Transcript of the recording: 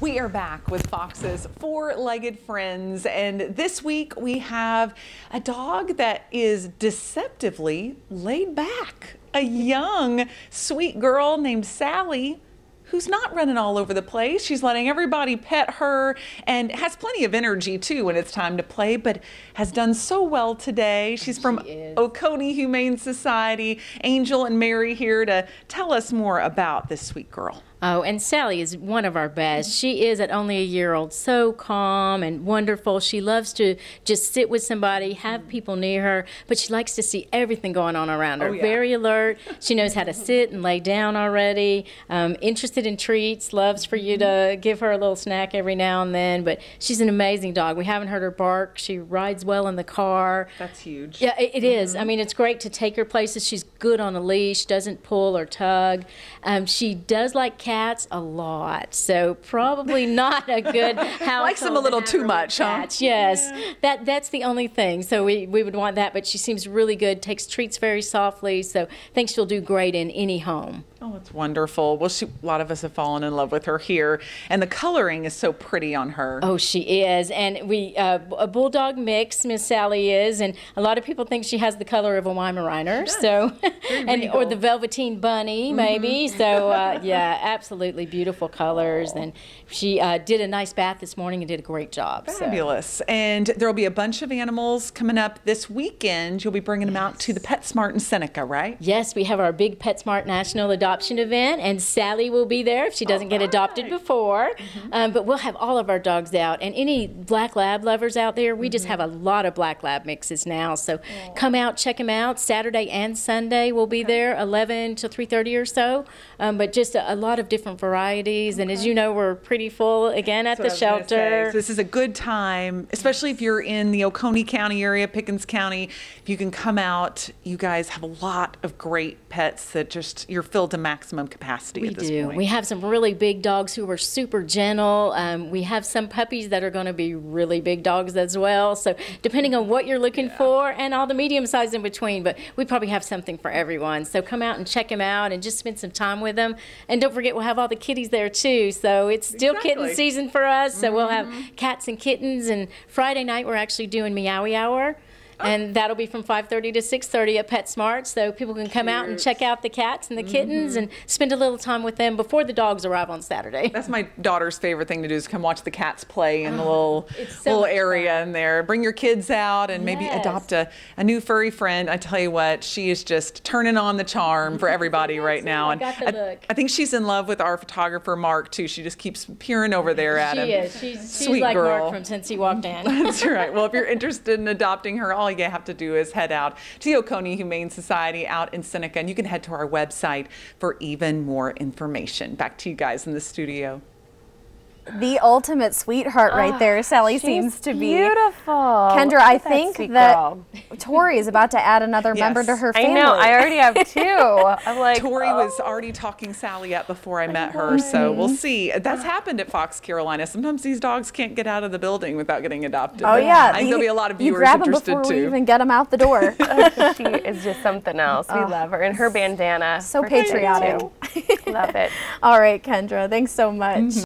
We are back with Fox's four-legged friends, and this week we have a dog that is deceptively laid back. A young, sweet girl named Sally who's not running all over the place. She's letting everybody pet her and has plenty of energy too when it's time to play, but has done so well today. She's from she Oconee Humane Society. Angel and Mary here to tell us more about this sweet girl. Oh, and Sally is one of our best. She is at only a year old, so calm and wonderful. She loves to just sit with somebody, have people near her, but she likes to see everything going on around her. Oh, yeah. Very alert. She knows how to sit and lay down already. Um, interested in treats, loves for you to give her a little snack every now and then. But she's an amazing dog. We haven't heard her bark. She rides well in the car. That's huge. Yeah, it, it is. I mean, it's great to take her places. She's good on a leash, doesn't pull or tug. Um, she does like cats a lot, so probably not a good house. Likes them a little too much, huh? Yes, that that's the only thing. So we, we would want that, but she seems really good. Takes treats very softly, so thinks she'll do great in any home. Oh, it's wonderful. Well, she, a lot of us have fallen in love with her here, and the coloring is so pretty on her. Oh, she is, and we uh, a bulldog mix. Miss Sally is, and a lot of people think she has the color of a Weimaraner. So, and or the Velveteen Bunny, maybe. So, uh, yeah, absolutely beautiful colors, and she uh, did a nice bath this morning and did a great job. so. Fabulous. And there will be a bunch of animals coming up this weekend. You'll be bringing them out to the PetSmart in Seneca, right? Yes, we have our big PetSmart National Adoption event, and Sally will be there if she doesn't get adopted before. Um, but we'll have all of our dogs out, and any black lab lovers out there, we just have a lot of black lab mixes now. So come out, check them out. Saturday and Sunday we'll be there, 11 to 3:30 or so. Um, but just a, a lot of different varieties, and as you know, we're pretty full again at the That's what I was gonna say. shelter. So this is a good time, especially if you're in the Oconee County area, Pickens County. If you can come out, you guys have a lot of great pets that just you're filled to maximum capacity We do. point. We have some really big dogs who are super gentle. Um, we have some puppies that are going to be really big dogs as well. So depending on what you're looking for, and all the medium size in between, but we probably have something for everyone. So come out and check them out, and just spend some time with them. And don't forget, we'll have all the kitties there too. So it's still Exactly. kitten season for us. So we'll have cats and kittens. And Friday night we're actually doing Meowie Hour. Oh. And that'll be from 5:30 to 6:30 at PetSmart, so people can come out and check out the cats and the mm-hmm. kittens and spend a little time with them before the dogs arrive on Saturday. That's my daughter's favorite thing to do is come watch the cats play in the ah, little Oh, so little area in there. Bring your kids out and maybe Yes. adopt a, a new furry friend. I tell you what, she is just turning on the charm for everybody right now. I And I, look. I think she's in love with our photographer Mark too. She just keeps peering over there at She him. is. She's, she's Sweet like girl. Mark from since he walked in. That's right. Well, if you're interested in adopting her, all you have to do is head out to the Oconee Humane Society out in Seneca, and you can head to our website for even more information. Back to you guys in the studio. The ultimate sweetheart right ah, there. Sally She's seems to be. beautiful. Kendra, Look I at that think that girl. Tori is about to add another member to Yes. her I family. know. I already have two. I'm like, Tori oh. was already talking Sally up before I met her, so we'll see. That's happened at Fox Carolina. Sometimes these dogs can't get out of the building without getting adopted. Oh yeah, I think there'll be a lot of you viewers grab 'em interested before we too. even get them out the door. she is just something else. We ah. love her and her bandana. so patriotic. too. love it. All right, Kendra, thanks so much. Mm-hmm.